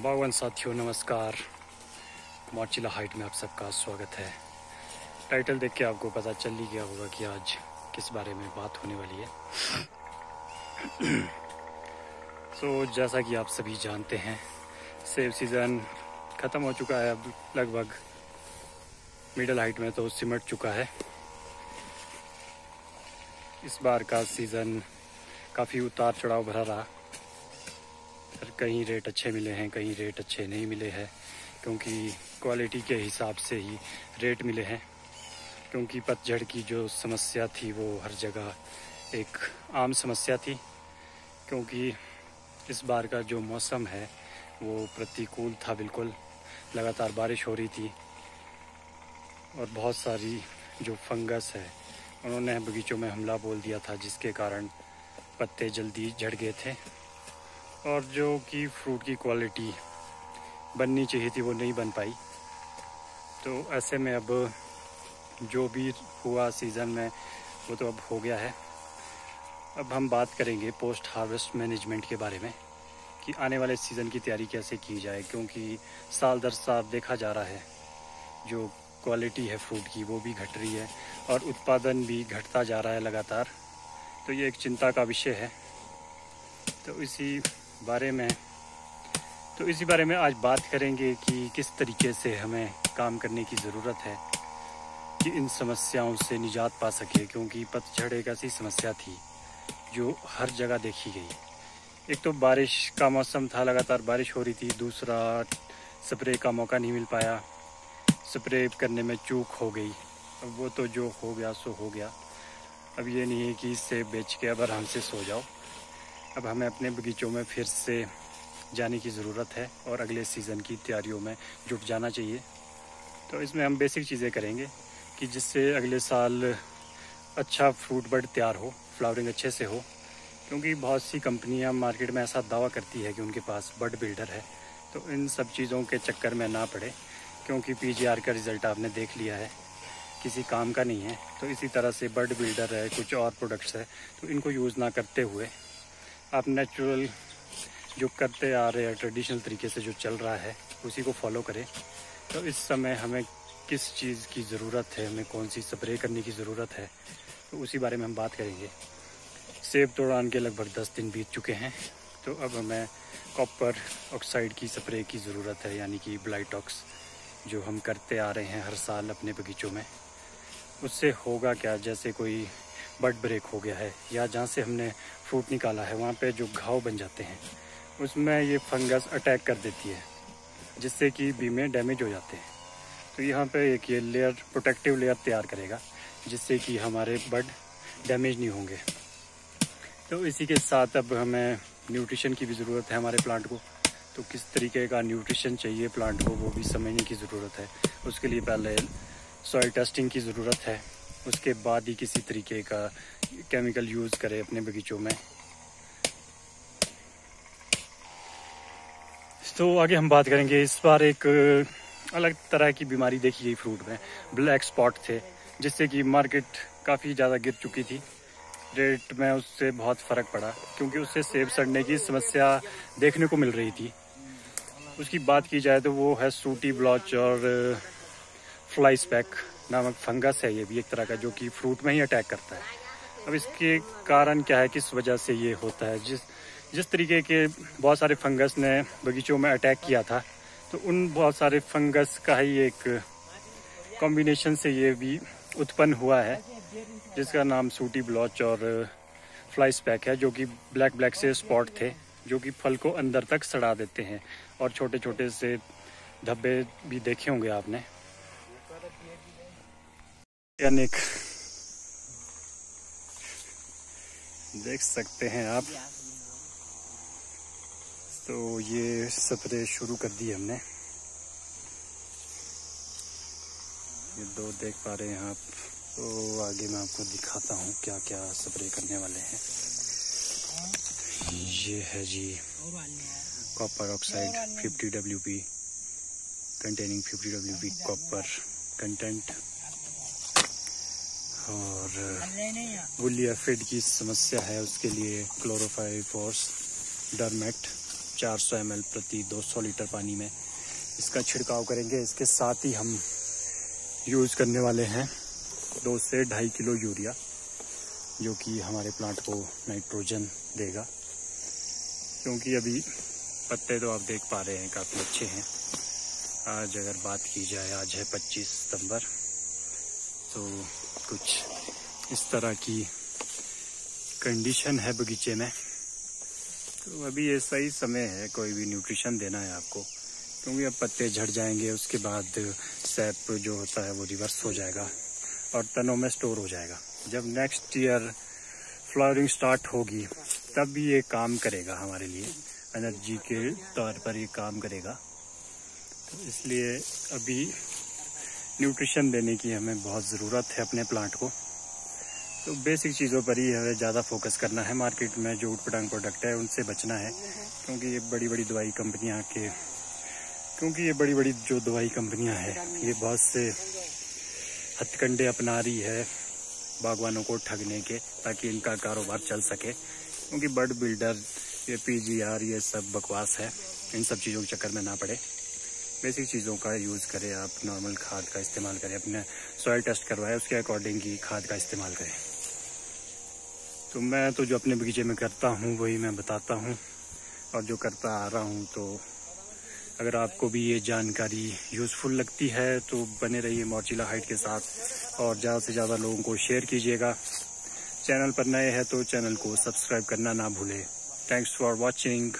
बागवान साथियों नमस्कार। मोचिला हाइट में आप सबका स्वागत है। टाइटल देख के आपको पता चल ही गया होगा कि आज किस बारे में बात होने वाली है। सो so, जैसा कि आप सभी जानते हैं सेब सीज़न ख़त्म हो चुका है अब लगभग मिडल हाइट में तो सिमट चुका है। इस बार का सीज़न काफ़ी उतार चढ़ाव भरा रहा। कहीं रेट अच्छे मिले हैं, कहीं रेट अच्छे नहीं मिले हैं, क्योंकि क्वालिटी के हिसाब से ही रेट मिले हैं, क्योंकि पतझड़ की जो समस्या थी वो हर जगह एक आम समस्या थी, क्योंकि इस बार का जो मौसम है वो प्रतिकूल था बिल्कुल। लगातार बारिश हो रही थी और बहुत सारी जो फंगस है, उन्होंने बगीचों में हमला बोल दिया था, जिसके कारण पत्ते जल्दी झड़ गए थे। और जो कि फ्रूट की क्वालिटी बननी चाहिए थी, वो नहीं बन पाई। तो ऐसे में अब जो भी हुआ सीज़न में, वो तो अब हो गया है। अब हम बात करेंगे पोस्ट हार्वेस्ट मैनेजमेंट के बारे में, कि आने वाले सीज़न की तैयारी कैसे की जाए, क्योंकि साल दर साल देखा जा रहा है, जो क्वालिटी है फ्रूट की, वो भी घट रही है और उत्पादन भी घटता जा रहा है लगातार। तो ये एक चिंता का विषय है। तो इसी बारे में। तो इसी बारे में आज बात करेंगे कि किस तरीके से हमें काम करने की ज़रूरत है, कि इन समस्याओं से निजात पा सके, क्योंकि पतझड़ एक ऐसी समस्या थी जो हर जगह देखी गई। एक तो बारिश का मौसम था लगातार, बारिश हो रही थी, दूसरा स्प्रे का मौका नहीं मिल पाया, स्प्रे करने में चूक हो गई। अब वो तो जो हो गया, सो हो गया। अब ये नहीं है कि इससे बेच के अब आराम से सो जाओ। अब हमें अपने बगीचों में फिर से जाने की ज़रूरत है और अगले सीज़न की तैयारियों में जुट जाना चाहिए। तो इसमें हम बेसिक चीज़ें करेंगे कि जिससे अगले साल अच्छा फ्रूट बर्ड तैयार हो फ्लावरिंग अच्छे से हो, क्योंकि बहुत सी कंपनियाँ मार्केट में ऐसा दावा करती है कि उनके पास बर्ड बिल्डर है। तो इन सब चीज़ों के चक्कर में ना पड़े, क्योंकि PGR का रिज़ल्ट आपने देख लिया है। किसी काम का नहीं है। तो इसी तरह से बर्ड बिल्डर है, कुछ और प्रोडक्ट्स है तो इनको यूज़ ना करते हुए आप नेचुरल जो करते आ रहे हैं ट्रेडिशनल तरीके से जो चल रहा है, उसी को फॉलो करें। तो इस समय हमें किस चीज़ की ज़रूरत है, हमें कौन सी स्प्रे करने की ज़रूरत है तो उसी बारे में हम बात करेंगे। सेब तोड़ान के लगभग दस दिन बीत चुके हैं तो अब हमें कॉपर ऑक्साइड की स्प्रे की ज़रूरत है, यानी कि ब्लाइटॉक्स जो हम करते आ रहे हैं हर साल अपने बगीचों में। उससे होगा क्या? जैसे कोई बर्ड ब्रेक हो गया है, या जहाँ से हमने फ्रूट निकाला है, वहाँ पे जो घाव बन जाते हैं, उसमें ये फंगस अटैक कर देती है, जिससे कि बीमे डैमेज हो जाते हैं। तो यहाँ पे एक ये लेयर, प्रोटेक्टिव लेयर तैयार करेगा, जिससे कि हमारे बर्ड डैमेज नहीं होंगे। तो इसी के साथ अब हमें न्यूट्रिशन की भी ज़रूरत है हमारे प्लांट को। तो किस तरीके का न्यूट्रिशन चाहिए प्लांट को, वो भी समझने की ज़रूरत है। उसके लिए पहले सॉइल टेस्टिंग की ज़रूरत है। उसके बाद ही किसी तरीके का केमिकल यूज़ करें अपने बगीचों में। तो आगे हम बात करेंगे, इस बार एक अलग तरह की बीमारी देखी गई फ्रूट में। ब्लैक स्पॉट थे, जिससे कि मार्केट काफ़ी ज़्यादा गिर चुकी थी। रेट में उससे बहुत फ़र्क पड़ा, क्योंकि उससे सेब सड़ने की समस्या देखने को मिल रही थी। उसकी बात की जाए तो वो है सूटी ब्लॉच और फ्लाई स्पैक नामक फंगस है ये भी एक तरह का जो कि फ्रूट में ही अटैक करता है। अब इसके कारण क्या है? किस वजह से ये होता है? जिस जिस तरीके के बहुत सारे फंगस ने बगीचों में अटैक किया था तो उन बहुत सारे फंगस का ही एक कॉम्बिनेशन से ये भी उत्पन्न हुआ है, जिसका नाम सूटी ब्लॉच और फ्लाई स्पैक है, जो कि ब्लैक ब्लैक से स्पॉट थे, जो कि फल को अंदर तक सड़ा देते हैं। और छोटे छोटे से धब्बे भी देखे होंगे आपने। अनेक देख सकते हैं आप। तो ये स्प्रे शुरू कर दी हमने। ये दो देख पा रहे हैं आप। तो आगे मैं आपको दिखाता हूँ क्या क्या स्प्रे करने वाले हैं। ये है जी copper oxide 50 W P containing 50 W P copper content और वुलिया फिड की समस्या है उसके लिए क्लोरोफाइफोर्स डरमेट 400 सौ प्रति 200 लीटर पानी में। इसका छिड़काव करेंगे। इसके साथ ही हम यूज़ करने वाले हैं दो से ढाई किलो यूरिया जो कि हमारे प्लांट को नाइट्रोजन देगा। क्योंकि अभी पत्ते तो आप देख पा रहे हैं काफ़ी अच्छे हैं। आज अगर बात की जाए आज है 25 सितंबर तो कुछ इस तरह की कंडीशन है बगीचे में। तो अभी ये सही समय है, कोई भी न्यूट्रिशन देना है आपको। क्योंकि अब पत्ते झड़ जाएँगे, उसके बाद सैप जो होता है वो रिवर्स हो जाएगा और तनों में स्टोर हो जाएगा। जब नेक्स्ट ईयर फ्लावरिंग स्टार्ट होगी, तब भी ये काम करेगा हमारे लिए। एनर्जी के तौर पर ये काम करेगा। तो इसलिए अभी न्यूट्रिशन देने की हमें बहुत ज़रूरत है अपने प्लांट को। तो बेसिक चीज़ों पर ही हमें ज़्यादा फोकस करना है। मार्केट में जो उठ पटांग प्रोडक्ट है, उनसे बचना है। क्योंकि ये बड़ी बड़ी दवाई कंपनियाँ के, क्योंकि ये बड़ी बड़ी जो दवाई कंपनियाँ हैं, ये बहुत से हथकंडे अपना रही है बागवानों को ठगने के, ताकि इनका कारोबार चल सके। क्योंकि बर्ड बिल्डर ये पीजीआर ये सब बकवास है। इन सब चीज़ों के चक्कर में ना पड़े। बेसिक चीज़ों का यूज़ करें आप, नॉर्मल खाद का इस्तेमाल करें, अपने सॉइल टेस्ट करवाएँ, उसके अकॉर्डिंग ही खाद का इस्तेमाल करें। तो मैं तो जो अपने बगीचे में करता हूँ, वही मैं बताता हूँ, और जो करता आ रहा हूँ तो अगर आपको भी ये जानकारी यूज़फुल लगती है तो बने रहिए मोर्चिला हाइट के साथ, और ज़्यादा से ज़्यादा लोगों को शेयर कीजिएगा। चैनल पर नए हैं तो चैनल को सब्सक्राइब करना ना भूलें। Thanks for watching